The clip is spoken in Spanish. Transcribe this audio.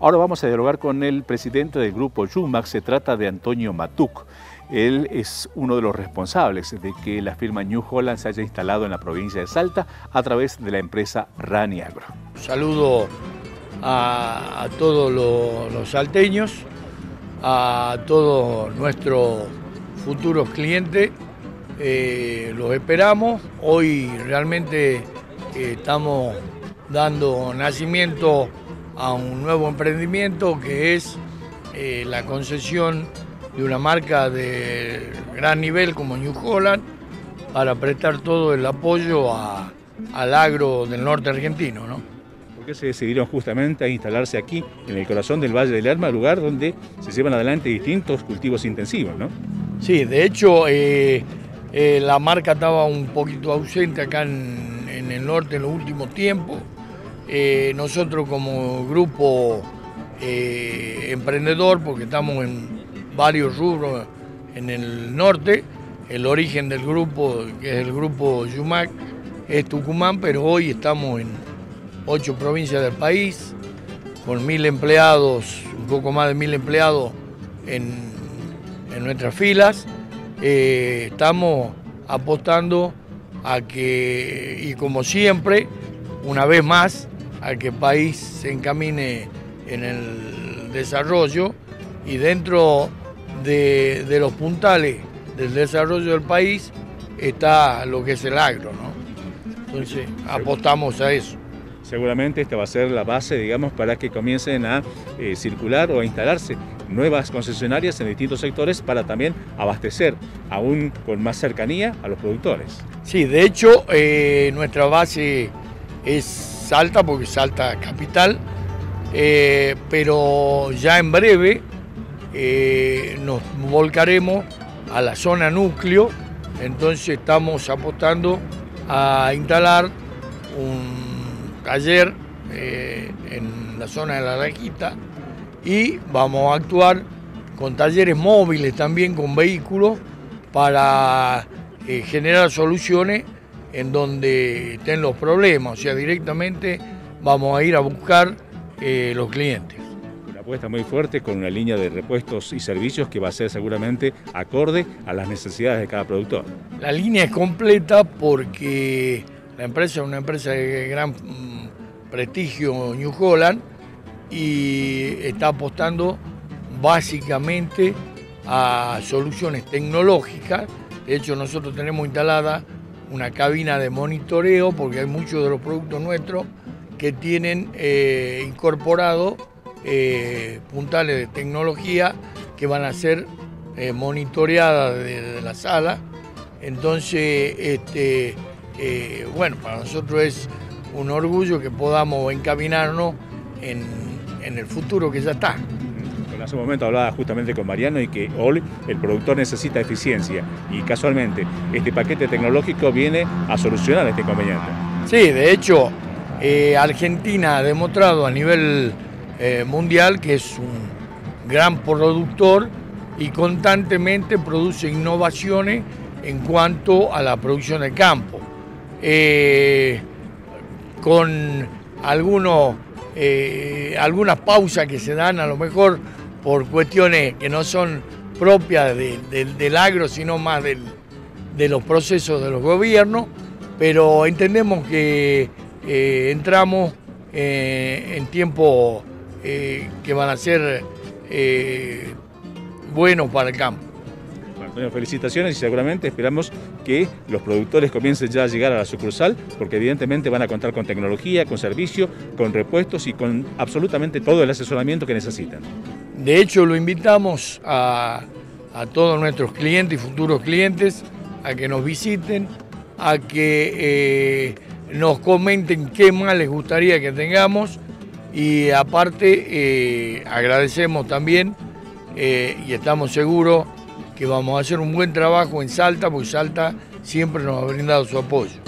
Ahora vamos a dialogar con el presidente del grupo Yumac, se trata de Antonio Matuc. Él es uno de los responsables de que la firma New Holland se haya instalado en la provincia de Salta a través de la empresa Rani Agro. Saludo a, todos los, salteños, a todos nuestros futuros clientes. Eh, los esperamos. Hoy realmente eh, estamos dando nacimiento a un nuevo emprendimiento que es eh, la concesión de una marca de gran nivel como New Holland para prestar todo el apoyo al agro del norte argentino. ¿no? ¿Por qué se decidieron justamente a instalarse aquí, en el corazón del Valle del Lerma, lugar donde se llevan adelante distintos cultivos intensivos? ¿no? Sí, de hecho eh, eh, la marca estaba un poquito ausente acá en, el norte en los últimos tiempos. Eh, nosotros como grupo emprendedor, porque estamos en varios rubros en el norte. El origen del grupo, que es el grupo Yumac, es Tucumán, pero hoy estamos en ocho provincias del país, con mil empleados, un poco más de mil empleados en, nuestras filas. Eh, estamos apostando a que, y como siempre, una vez más, a que el país se encamine en el desarrollo y dentro de, los puntales del desarrollo del país está lo que es el agro, ¿no? Entonces apostamos a eso. Seguramente esta va a ser la base, digamos, para que comiencen a eh, circular o a instalarse nuevas concesionarias en distintos sectores para también abastecer aún con más cercanía a los productores. Sí, de hecho, eh, nuestra base es Salta, porque Salta capital, eh, pero ya en breve eh, nos volcaremos a la zona núcleo, entonces estamos apostando a instalar un taller eh, en la zona de la Rajita y vamos a actuar con talleres móviles también con vehículos para generar soluciones en donde estén los problemas, o sea, directamente vamos a ir a buscar los clientes apuesta muy fuerte con una línea de repuestos y servicios que va a ser seguramente acorde a las necesidades de cada productor. La línea es completa porque la empresa es una empresa de gran mm, prestigio New Holland y está apostando básicamente a soluciones tecnológicas. De hecho, nosotros tenemos instalada una cabina de monitoreo porque hay muchos de los productos nuestros que tienen eh, incorporado eh, puntales de tecnología que van a ser eh, monitoreadas desde la sala. Entonces, este, eh, bueno, para nosotros es un orgullo que podamos encaminarnos en, el futuro que ya está. En hace un momento hablaba justamente con Mariano y que hoy el productor necesita eficiencia y casualmente este paquete tecnológico viene a solucionar este inconveniente. Sí, de hecho, Argentina ha demostrado a nivel eh, mundial, que es un gran productor y constantemente produce innovaciones en cuanto a la producción de campo. Eh, con algunos, eh, algunas pausas que se dan a lo mejor por cuestiones que no son propias del agro, sino más de los procesos de los gobiernos, pero entendemos que entramos en tiempo eh, que van a ser eh, buenos para el campo. Bueno, felicitaciones y seguramente esperamos que los productores comiencen ya a llegar a la sucursal, porque evidentemente van a contar con tecnología, con servicio, con repuestos y con absolutamente todo el asesoramiento que necesitan. De hecho, lo invitamos a, todos nuestros clientes y futuros clientes a que nos visiten, a que eh, nos comenten qué más les gustaría que tengamos y aparte eh, agradecemos también eh, y estamos seguros que vamos a hacer un buen trabajo en Salta, porque Salta siempre nos ha brindado su apoyo.